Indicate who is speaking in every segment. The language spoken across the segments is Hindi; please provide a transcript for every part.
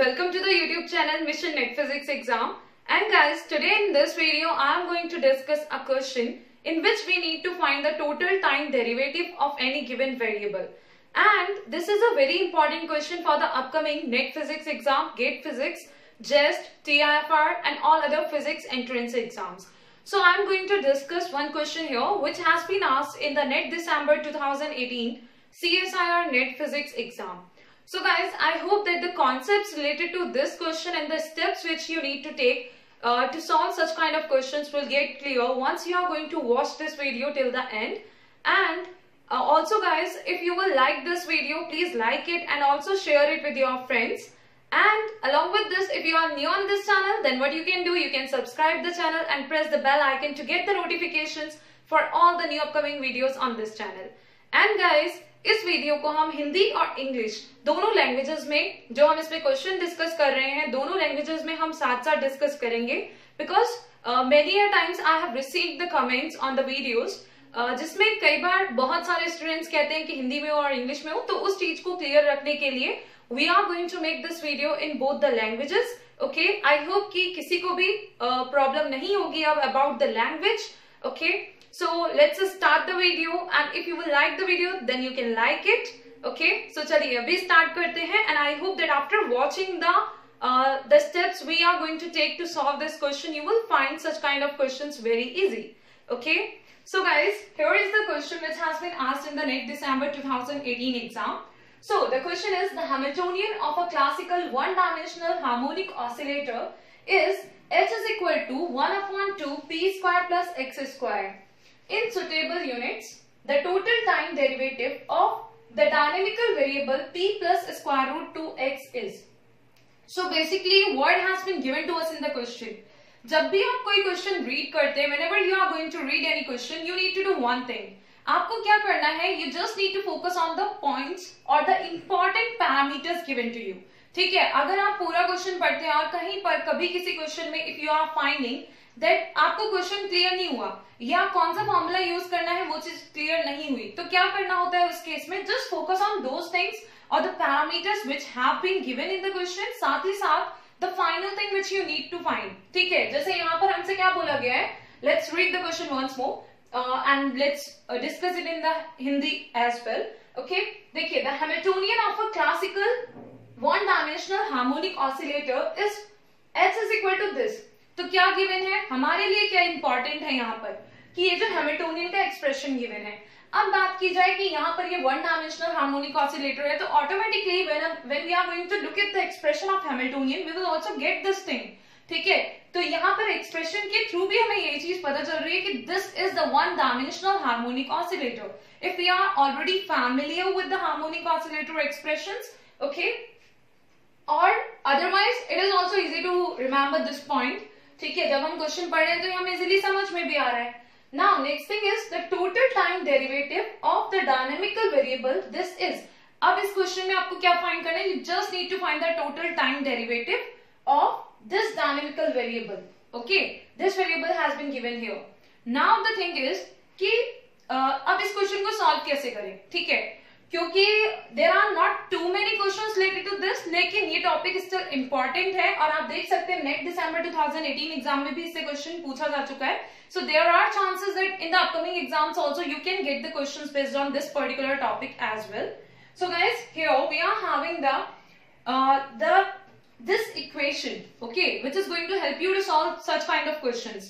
Speaker 1: welcome to the YouTube channel Mission Net Physics Exam. And guys, today in this video, I am going to discuss a question in which we need to find the total time derivative of any given variable. And this is a very important question for the upcoming Net Physics exam, GATE Physics, JEST, TIFR and all other physics entrance exams. So I am going to discuss one question here which has been asked in the NET December 2018 CSIR NET Physics exam. So guys, I hope that the concepts related to this question and the steps which you need to take uh, to solve such kind of questions will get clear once you are going to watch this video till the end. And uh, also guys, if you will like this video, please like it and also share it with your friends. And along with this, if you are new on this channel, then what you can do, you can subscribe the channel and press the bell icon to get the notifications for all the new upcoming videos on this channel. And guys, इस वीडियो को हम हिंदी और इंग्लिश दोनों लैंग्वेजेस में जो हम इसमें क्वेश्चन डिस्कस कर रहे हैं दोनों लैंग्वेजेस में हम साथ साथ डिस्कस करेंगे because many times I have receive the comments on the videos जिसमें कई बार बहुत सारे स्टूडेंट्स कहते हैं कि हिंदी में हो और इंग्लिश में हो तो उस चीज़ को क्लियर रखने के लिए we are going to make this video in both the languages okay I hope कि किसी को भी प्रॉब्लम uh, नहीं होगी अब about the language okay so let's start the video and if you will like the video then you can like it. Okay? So chaliye abhi start karte hain and i hope that after watching the uh, the steps we are going to take to solve this question. You will find such kind of questions very easy. Okay? So guys here is the question which has been asked in the net december 2018 exam. So the question is the hamiltonian of a classical one dimensional harmonic oscillator is h is equal to 1 upon 2 p square plus x square. in suitable units, the total time derivative of the dynamical variable t plus square root 2x is. So, basically what has been given to us in the question. जब भी आप कोई क्वेश्चन रीड करते हैं when you are going to read any question you need to do one thing आपको क्या करना है? You just need to focus on the points और the important parameters given to you ठीक है? अगर आप पूरा क्वेश्चन पढ़ते हैं और कहीं पर कभी किसी क्वेश्चन में if you are finding that आपको क्वेश्चन क्लियर नहीं हुआ। या कौन सा फॉर्मूला यूज़ करना है, वो चीज़ क्लियर नहीं हुई। तो क्या करना होता है उस केस में? Just focus on those things और the parameters which have been given in the question साथ ही साथ the final thing which you need to find ठीक है? जैसे यहाँ पर हमसे क्या बोला गया है? Let's read the question once more and let's discuss it in the Hindi as well okay देखिए the Hamiltonian of a classical one dimensional harmonic oscillator is H is equal to this तो क्या गिवन है? हमारे लिए क्या इंपॉर्टेंट है यहाँ पर? कि ये जो हेमेटोनियन का एक्सप्रेशन गिवन है। अब बात की जाए कि यहाँ पर ये वन डायमेंशनल हार्मोनिक ऑसिलेटर है तो automatically when we are going to look at the expression of Hamiltonian we will also get this thing ठीक है? तो यहाँ पर एक्सप्रेशन के थ्रू भी हमें ये चीज़ पता चल रही है कि this is the one dimensional harmonic oscillator if we are already familiar with the harmonic oscillator expressions okay और otherwise it is also easy to remember this point ठीक है जब हम क्वेश्चन पढ़ रहे हैं तो हमें इजिली समझ में भी आ रहा है। Now next thing is the total time derivative of the dynamical variable this is. अब इस क्वेश्चन में आपको क्या फाइंड करना है? You just need to find the total time derivative of this dynamical variable okay this variable has been given here now the thing is कि uh, अब इस क्वेश्चन को सॉल्व कैसे करें? ठीक है? क्योंकि there are not too many question related to this लेकिन ये टॉपिक स्टिल इंपॉर्टेंट है और आप देख सकते हैं नेक्स्ट दिसंबर 2018 एग्ज़ाम में भी इससे क्वेश्चन पूछा जा चुका है। So there are chances that in the upcoming exams also you can get the question based on this particular topic as well so guys here we are having the the this equation, okay, which is going to help you to solve such kind of questions.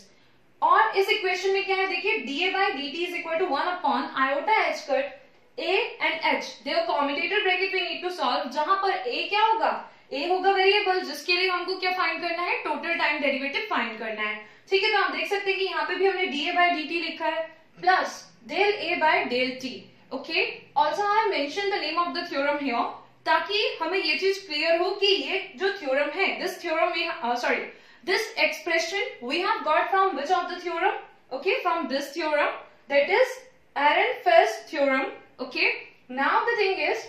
Speaker 1: और इस इक्वेशन में क्या है? देखिए, da by dt is equal to 1 upon iota h cut A and H there कॉम्बिनेटेड bracket we need to solve जहाँ पर ए क्या होगा? ए होगा वेरिएबल जिसके लिए हमको क्या फाइंड करना है? टोटल टाइम डेरिवेटिव फाइंड करना है। ठीक है तो आप देख सकते हैं कि यहाँ पे भी हमने D A by D T लिखा है। Plus del A by del T okay also I mention the name of the theorem here ताकि हमें ये चीज़ क्लियर हो कि ये जो थ्योरम है this theorem we sorry this expression we have got from which of the theorem okay from this theorem that is Ehrenfest theorem okay now the thing is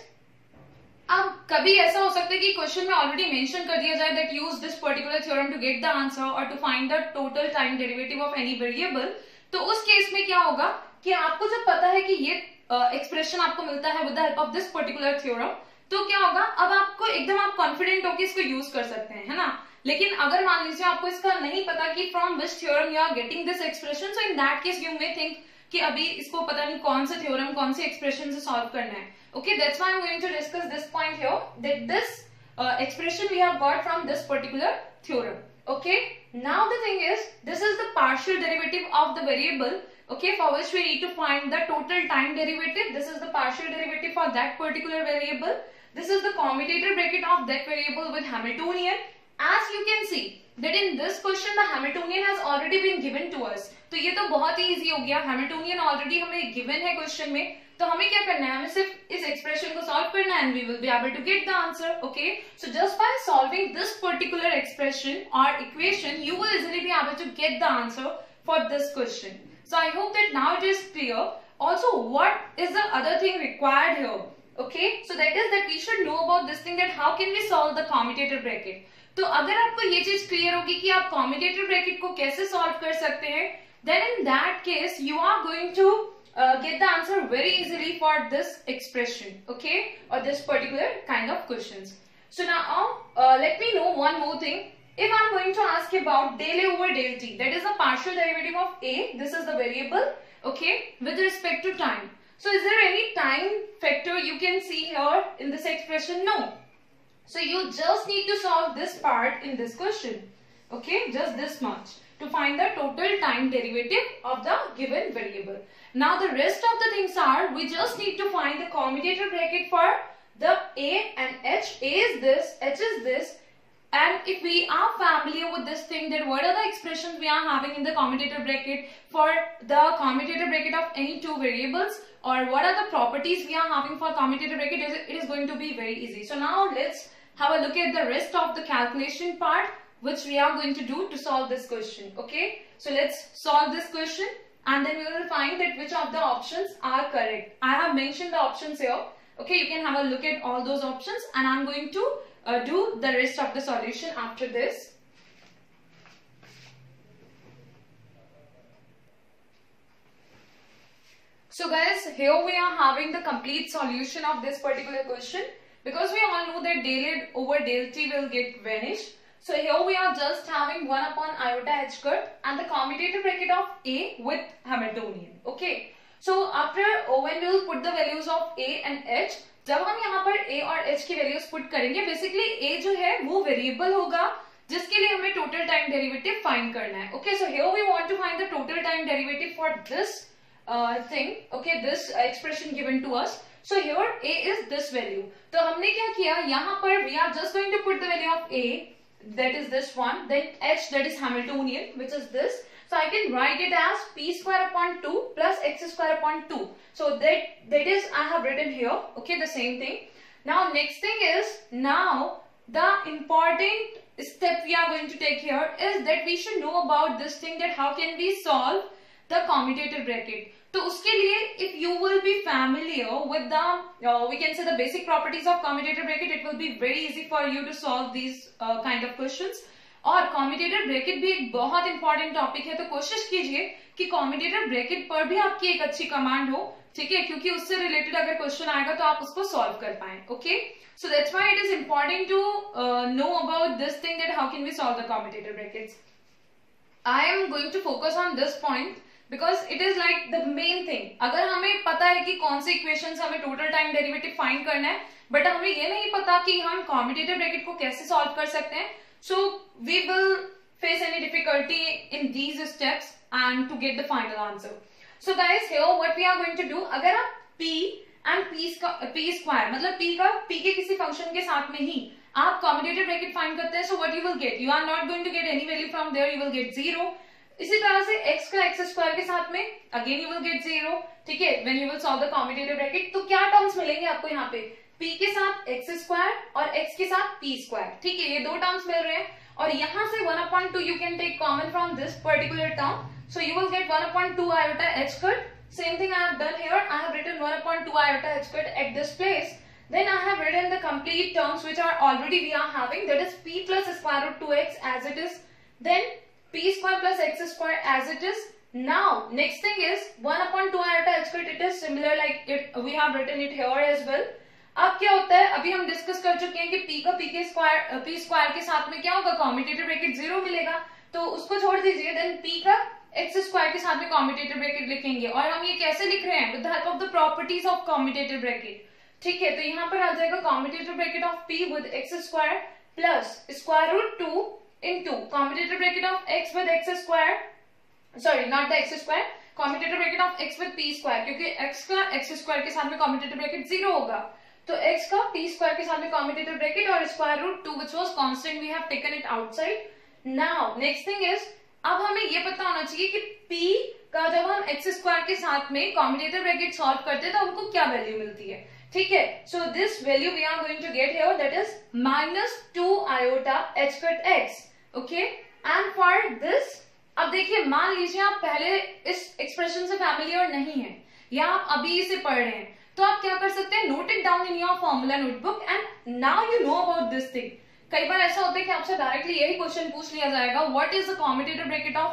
Speaker 1: अब कभी ऐसा हो सकता है कि क्वेश्चन में ऑलरेडी मेंशन कर दिया जाए that use this particular theorem to get the answer और to find the total time derivative of any variable तो उस केस में क्या होगा कि आपको जब पता है कि ये एक्सप्रेशन uh, आपको मिलता है with the help of this particular theorem तो क्या होगा? अब आपको एकदम आप कॉन्फिडेंट होकर इसको यूज़ कर सकते हैं है ना? लेकिन अगर मान लीजिए आपको इसका नहीं पता कि from which theorem you are getting this expression so in that case you may think कि अभी इसको पता नहीं कौन सा थ्योरम कौन सी एक्सप्रेशन से सॉल्व करना है। Okay that's why I am going to discuss this point here that this expression we have got from this particular theorem okay now the thing is this is the partial derivative of the variable okay for which we need to find the total time derivative this is the partial derivative for that particular variable this is the commutator bracket of that variable with Hamiltonian as you can see that in this question the Hamiltonian has already been given to us तो ये तो बहुत ही ईजी हो गया। हेमिल्टोनियन ऑलरेडी हमें गिवन है क्वेश्चन में। तो हमें क्या करना है? हमें सिर्फ़ इस एक्सप्रेशन को सॉल्व करना है and we will be able to get the answer okay so just by solving this particular expression और equation you will easily be able to get the answer for this question so I hope that now it is clear also what is the other thing required here okay so that is that we should know about this thing that how can we solve the commutator bracket तो अगर आपको ये चीज़ क्लियर होगी कि आप कॉम्पिटेटिव ब्रैकेट को कैसे सॉल्व कर सकते हैं then in that case you are going to uh, get the answer very easily for this expression okay? Or this particular kind of questions. So now uh, uh let me know one more thing. If I'm going to ask about del A over del T that is a partial derivative of A this is the variable okay with respect to time. So is there any time factor you can see here in this expression? No. So you just need to solve this part in this question okay just this much find the total time derivative of the given variable. Now the rest of the things are, we just need to find the commutator bracket for the A and H. A is this, H is this. And if we are familiar with this thing, then what are the expressions we are having in the commutator bracket for the commutator bracket of any two variables? Or what are the properties we are having for commutator bracket? It is going to be very easy. So now let's have a look at the rest of the calculation part which we are going to do to solve this question. Okay, so let's solve this question and then we will find that which of the options are correct. I have mentioned the options here. Okay, you can have a look at all those options and I'm going to uh, do the rest of the solution after this. So guys, here we are having the complete solution of this particular question. Because we all know that del over del T will get vanished. So here we are just having 1 upon iota h cut and the commutator bracket of A with Hamiltonian. Okay. So after when we will put the values of A and H, जब हम यहाँ पर A और H की values put करेंगे, basically A जो है वो variable होगा जिसके लिए हमें total time derivative find करना है. Okay, so here we want to find the total time derivative for this uh, thing. Okay, this uh, expression given to us. So here A is this value. तो हमने क्या किया यहाँ पर we are just going to put the value of A that is this one then H that is Hamiltonian which is this. So I can write it as p square upon 2 plus x square upon 2. So that that is I have written here. Okay, the same thing. Now next thing is now the important step we are going to take here is that we should know about this thing that how can we solve the commutator bracket. तो उसके लिए if you will be familiar with we can say the basic properties of commutator bracket it will be very easy for you to solve these uh, kind of questions. और कॉम्यूटेटर ब्रैकेट भी एक बहुत इंपॉर्टेंट टॉपिक है तो कोशिश कीजिए कि कॉम्यूटेटर ब्रैकेट पर भी आपकी एक अच्छी कमांड हो ठीक है? क्योंकि उससे रिलेटेड अगर क्वेश्चन आएगा तो आप उसको सॉल्व कर पाए okay so that's why it is important to know about this thing that how can we solve the commutator brackets I am going to focus on this point because it is like the main thing अगर हमें पता है कि कौन से इक्वेशन हमें टोटल टाइम डेरिवेटिव फाइंड करना है बट हमें ये नहीं पता कि हम कॉम्पिटेटिव ब्रैकेट को कैसे सॉल्व कर सकते हैं so we will face any difficulty in these steps and to get the final answer so guys here what we are going to do अगर आप p एंड p स्क्वायर मतलब p का, p के किसी फ़ंक्शन के साथ में ही आप कॉम्पिटेटिव ब्रैकेट फाइंड करते हैं so what you will get you are not going to get any value from there you will get zero इसी तरह से x का x स्क्वायर के साथ में again you will get zero ठीक है? When you will solve the commutator bracket तो क्या टर्म्स मिलेंगे आपको यहाँ पे? P के साथ एक्स स्क्वायर और x के साथ पी स्क्वायर ठीक है? ये दो टर्म्स मिल रहे हैं। और यहाँ से one upon two you can take common from this particular term so you will get one upon two iota same thing I have done here I have written one upon two iota at this place then i have written the complete terms which are already we are having. That is p plus square root 2x as it is. Then p square plus x square as it is. Now, next thing is 1 upon 2 iota h squared. It is similar like it we have written it here as well. अब क्या होता है अभी हम डिस्कस कर चुके हैं कि पी का पी के स्क्वायर पी स्क्वायर के साथ में क्या होगा कॉम्पिटेटिव ब्रैकेट ज़ीरो मिलेगा तो उसको छोड़ दीजिए देन पी का एक्स स्क्वायर के साथ में कॉम्पिटेटिव ब्रैकेट लिखेंगे और हम ये कैसे लिख रहे हैं with help of the properties of commutator bracket ठीक है तो यहाँ पर आ जाएगा commutator bracket of P with X square plus square root two in two commutator bracket of X with X sorry not the X square commutator bracket of X with P square क्योंकि एक्स का एक्स स्क्वायर के साथ में कॉम्पिटेटिव ब्रैकेट ज़ीरो होगा। तो x का p स्क्वायर के साथ में कॉम्पिटेटिव ब्रैकेट और square root two which was constant we have taken it outside now next thing is अब हमें ये पता होना चाहिए कि p का जब हम एक्स स्क्वायर के साथ में कॉम्पिटेटिव ब्रैकेट सॉल्व करते हैं तो हमको क्या वैल्यू मिलती है? ठीक है? So this value we are going to get here that is minus two iota H cut X okay and for this अब देखिए, मान लीजिए आप पहले इस एक्सप्रेशन से फैमिलियर नहीं है, या आप अभी इसे पढ़ रहे हैं तो आप क्या कर सकते हैं? Note it down in your formula notebook and now you know about this thing कई बार ऐसा होता है कि आपसे डायरेक्टली यही क्वेश्चन पूछ लिया जाएगा what is the commutator bracket of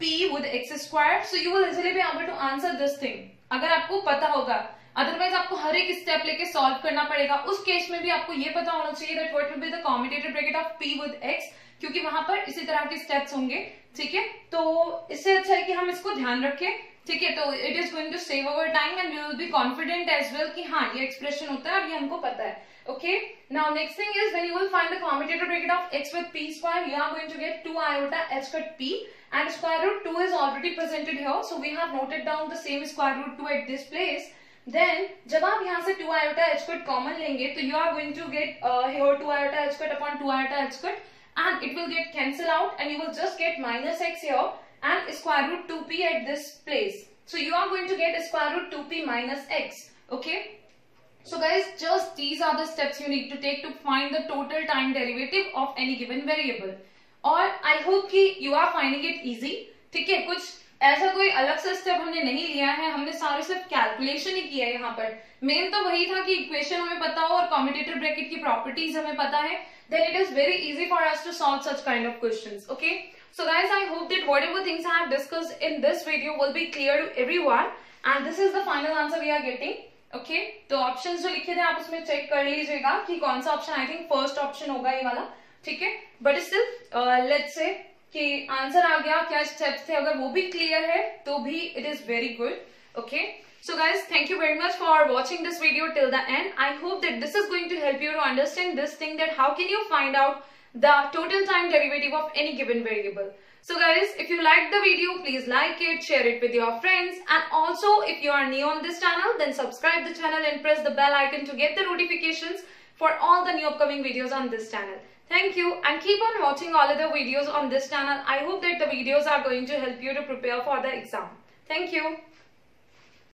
Speaker 1: P with X square so you will easily be able to answer this thing अगर आपको पता होगा अदरवाइज़ आपको हर एक स्टेप लेके सॉल्व करना पड़ेगा। उस केस में भी आपको ये पता होना चाहिए that what will be the commutator bracket of P with X क्योंकि वहाँ पर इसी तरह के स्टेप्स होंगे, ठीक है? तो इससे अच्छा है कि हम इसको ध्यान रखें, ठीक है? तो it is going to save our time and we will be confident as well की हाँ ये एक्सप्रेशन होता है और ये हमको पता है okay now next thing is when you will find the commutator bracket of X with P square you are going to get two iota H cut P and square root two is already presented here so we have noted down the same square root two at this place then जब आप यहाँ से two iota H cut common लेंगे तो you are going to get here two iota H cut upon two iota H cut and it will get cancel out and you will just get minus x here and square root 2p at this place. So you are going to get square root 2p minus x. Okay. So guys, just these are the steps you need to take to find the total time derivative of any given variable. और I hope कि you are finding it easy. ठीक है कुछ ऐसा कोई अलग सा स्टेप हमने नहीं लिया है हमने सारे सिर्फ़ कैलकुलेशन ही किया है यहाँ पर मेन तो वही था कि इक्वेशन हमें पता हो और कॉम्पिटेटिव ब्रैकेट की प्रॉपर्टीज़ हमें पता है then it is very easy for us to solve such kind of questions. Okay. So guys, I hope that whatever things I have discussed in this video will be clear to everyone. And this is the final answer we are getting. okay, तो ऑप्शंस जो लिखे थे आप उसमें चेक कर लीजिएगा कि कौन सा option I think first option होगा ये वाला ठीक है बट स्टिल लेट्स से कि आंसर आ गया क्या स्टेप्स थे अगर वो भी क्लियर है तो भी it is very good okay So guys, thank you very much for watching this video till the end. I hope that this is going to help you to understand this thing that how can you find out the total time derivative of any given variable. So guys, if you liked the video, please like it, share it with your friends and also if you are new on this channel, then subscribe the channel and press the bell icon to get the notifications for all the new upcoming videos on this channel. Thank you and keep on watching all other videos on this channel. I hope that the videos are going to help you to prepare for the exam. Thank you.